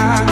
I